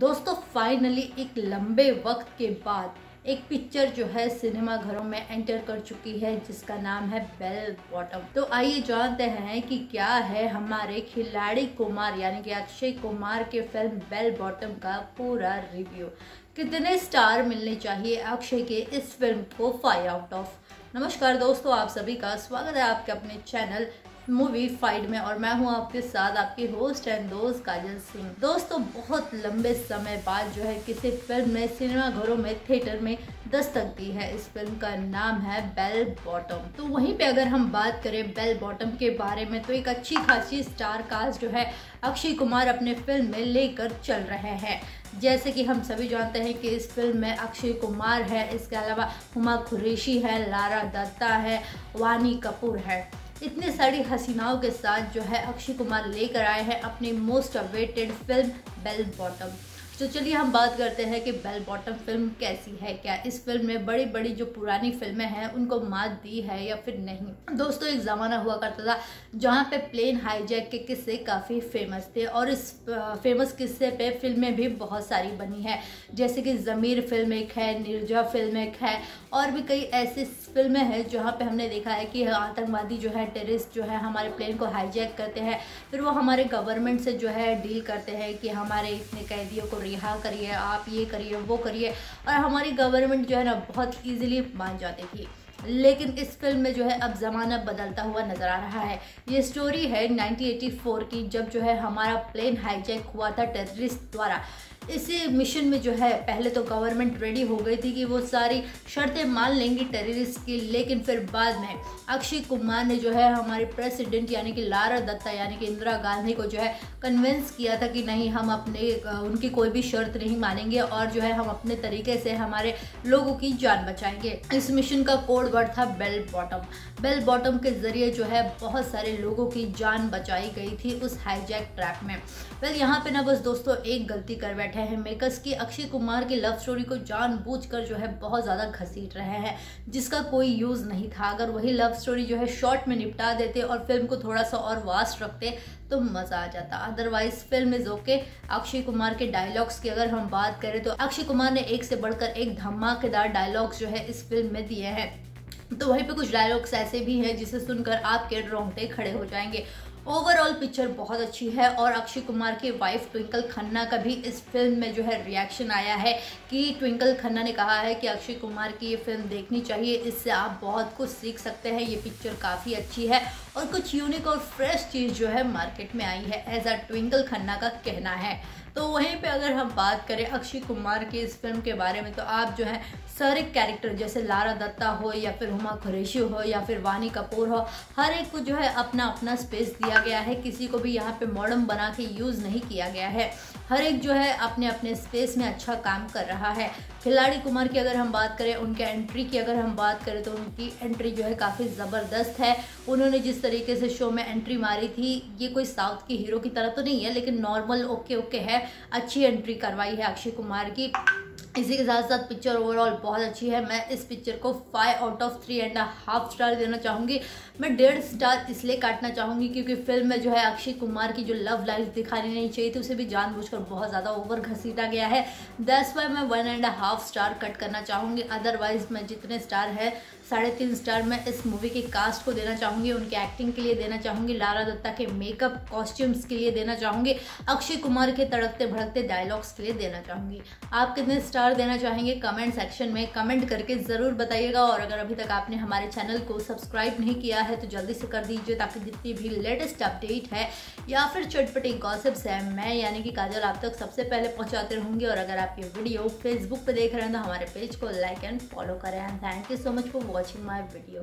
दोस्तों फाइनली एक लंबे वक्त के बाद एक पिक्चर जो है सिनेमा घरों में एंटर कर चुकी है, जिसका नाम है बेल बॉटम तो आइए जानते हैं कि क्या है हमारे खिलाड़ी कुमार, यानी कि अक्षय कुमार के फ़िल्म बेल बॉटम का पूरा रिव्यू कितने स्टार मिलने चाहिए अक्षय के इस फ़िल्म को फाइव आउट ऑफ़ नमस्कार दोस्तों, आप सभी का स्वागत है आपके अपने चैनल मूवी फाइट में और मैं हूँ आपके साथ, आपकी होस्ट एंड दोस्त काजल सिंह। दोस्तों, बहुत लंबे समय बाद जो है किसी फ़िल्म ने सिनेमा घरों में थिएटर में दस्तक दी है। इस फ़िल्म का नाम है बेल बॉटम तो वहीं पे अगर हम बात करें बेल बॉटम के बारे में तो एक अच्छी खासी स्टार कास्ट जो है अक्षय कुमार अपने फ़िल्म में लेकर चल रहे हैं। जैसे कि हम सभी जानते हैं कि इस फ़िल्म में अक्षय कुमार है, इसके अलावा हुमा खुरेशी है, लारा दत्ता है, वानी कपूर है। इतनी सारी हसीनाओं के साथ जो है अक्षय कुमार लेकर आए हैं अपनी most awaited film Bell Bottom तो चलिए हम बात करते हैं कि बेल बॉटम फ़िल्म कैसी है क्या? इस फ़िल्म में बड़ी बड़ी जो पुरानी फ़िल्में हैं, उनको मात दी है या फिर नहीं? दोस्तों, एक ज़माना हुआ करता था जहाँ पे प्लेन हाईजैक के किस्से काफ़ी फ़ेमस थे और इस फ़ेमस किस्से पे फ़िल्में भी बहुत सारी बनी है। जैसे कि ज़मीर फ़िल्म एक है निर्जा फ़िल्म एक है और भी कई ऐसी फ़िल्में हैं जहाँ पे हमने देखा है कि आतंकवादी जो है टेररिस्ट जो है, हमारे प्लेन को हाईजैक करते हैं। फिर वो हमारे गवर्नमेंट से जो है डील करते हैं कि हमारे इतने कैदियों को रिहा करिए, आप ये करिए, वो करिए। और हमारी गवर्नमेंट जो है ना, बहुत ईजिली मान जाती थी। लेकिन इस फ़िल्म में जो है, अब ज़माना बदलता हुआ नज़र आ रहा है। ये स्टोरी है 1984 की, जब जो है हमारा प्लेन हाईजैक हुआ था टेररिस्ट द्वारा। इसी मिशन में जो है, पहले तो गवर्नमेंट रेडी हो गई थी कि वो सारी शर्तें मान लेंगी टेररिस्ट की, लेकिन फिर बाद में अक्षय कुमार ने जो है, हमारे प्रेसिडेंट यानी कि लारा दत्ता यानी कि इंदिरा गांधी को जो है कन्विंस किया था कि नहीं, हम अपने उनकी कोई भी शर्त नहीं मानेंगे और जो है, हम अपने तरीके से हमारे लोगों की जान बचाएँगे। इस मिशन का कोड वर्ड था बेल बॉटम बेल बॉटम के ज़रिए जो है, बहुत सारे लोगों की जान बचाई गई थी उस हाईजैक ट्रैप में। वेल यहाँ पे ना बस दोस्तों, एक गलती कर बैठे हैं। मेकर्स की अक्षय कुमार की लव स्टोरी को जानबूझकर जो है बहुत ज़्यादा घसीट रहे हैं, जिसका कोई यूज़ नहीं था। अगर वही लव स्टोरी जो है शॉर्ट में निपटा देते और फ़िल्म को थोड़ा सा और वास्ट रखते तो मज़ा आ जाता। Otherwise film is okay Akshay Kumar के डायलॉग्स की अगर हम बात करें तो अक्षय कुमार ने एक से बढ़कर एक धमाकेदार डायलॉग्स जो है इस फ़िल्म में दिए हैं। तो वहीं पे कुछ डायलॉग्स ऐसे भी हैं, जिसे सुनकर आपके रोंगटे खड़े हो जाएँगे। ओवरऑल पिक्चर बहुत अच्छी है और अक्षय कुमार की वाइफ ट्विंकल खन्ना का भी इस फ़िल्म में जो है रिएक्शन आया है कि ट्विंकल खन्ना ने कहा है कि अक्षय कुमार की ये फ़िल्म देखनी चाहिए, इससे आप बहुत कुछ सीख सकते हैं। ये पिक्चर काफ़ी अच्छी है और कुछ यूनिक और फ्रेश चीज़ जो है मार्केट में आई है एज अ ट्विंकल खन्ना का कहना है। तो वहीं पे अगर हम बात करें अक्षय कुमार की इस फ़िल्म के बारे में तो आप जो है सारे कैरेक्टर जैसे लारा दत्ता हो या फिर हुमा खुरेशी हो या फिर वानी कपूर हो, हर एक को जो है अपना अपना स्पेस दिया गया है। किसी को भी यहाँ पे मॉडर्न बना के यूज़ नहीं किया गया है। हर एक जो है अपने अपने स्पेस में अच्छा काम कर रहा है। खिलाड़ी कुमार की अगर हम बात करें, उनके एंट्री की अगर हम बात करें तो उनकी एंट्री जो है काफ़ी ज़बरदस्त है। उन्होंने जिस तरीके से शो में एंट्री मारी थी, ये कोई साउथ की हीरो की तरह तो नहीं है, लेकिन नॉर्मल ओके ओके है। अच्छी एंट्री करवाई है अक्षय कुमार की। इसी के साथ साथ पिक्चर ओवरऑल बहुत अच्छी है। मैं इस पिक्चर को five out of three and half star देना चाहूँगी। मैं डेढ़ स्टार इसलिए काटना चाहूँगी क्योंकि फ़िल्म में जो है अक्षय कुमार की जो लव लाइफ दिखानी नहीं चाहिए थी, उसे भी जानबूझकर बहुत ज़्यादा ओवर घसीटा गया है। दस वाई मैं one and half star cut करना चाहूँगी। अदरवाइज़ मैं जितने स्टार है, साढ़े तीन स्टार मैं इस मूवी के कास्ट को देना चाहूँगी, उनके एक्टिंग के लिए देना चाहूँगी, लारा दत्ता के मेकअप कॉस्ट्यूम्स के लिए देना चाहूँगी, अक्षय कुमार के तड़कते भड़कते डायलॉग्स के लिए देना चाहूँगी। आप कितने स्टार देना चाहेंगे कमेंट सेक्शन में कमेंट करके ज़रूर बताइएगा। और अगर अभी तक आपने हमारे चैनल को सब्सक्राइब नहीं किया है तो जल्दी से कर दीजिए ताकि जितनी भी लेटेस्ट अपडेट है, या फिर चटपटी गॉसिप्स है, मैं यानी कि काजल आप तक सबसे पहले पहुंचाते रहूँगी। और अगर आप ये वीडियो फेसबुक पर देख रहे हैं तो हमारे पेज को लाइक एंड फॉलो करें। Thank you so much for watching my video